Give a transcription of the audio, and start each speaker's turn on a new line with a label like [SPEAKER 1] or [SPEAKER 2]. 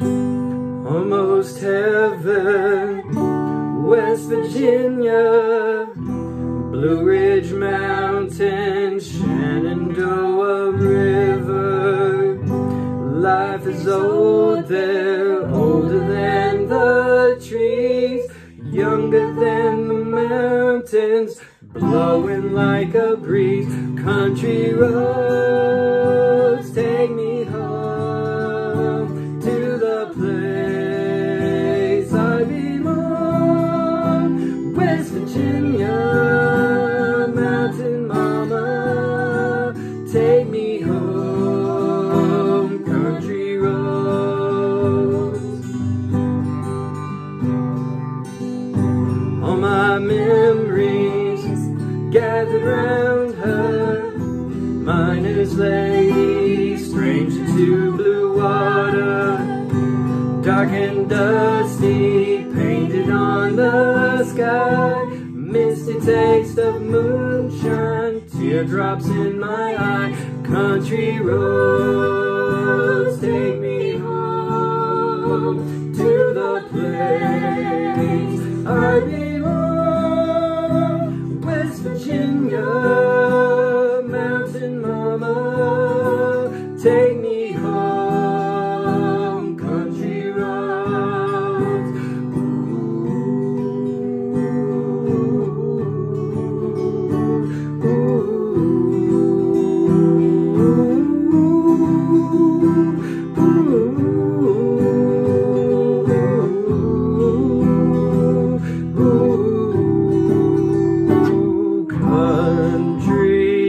[SPEAKER 1] Almost heaven, West Virginia, Blue Ridge Mountain, Shenandoah River. Life is old there, older than the trees, younger than the mountains, blowing like a breeze. Country roads memories gathered round her. Miner's lady, stranger to blue water. Dark and dusty, painted on the sky. Misty taste of moonshine, teardrops in my eye. Country roads take me home to the place I belong. take me home, country roads. Ooh, ooh, ooh, ooh, ooh, ooh, country.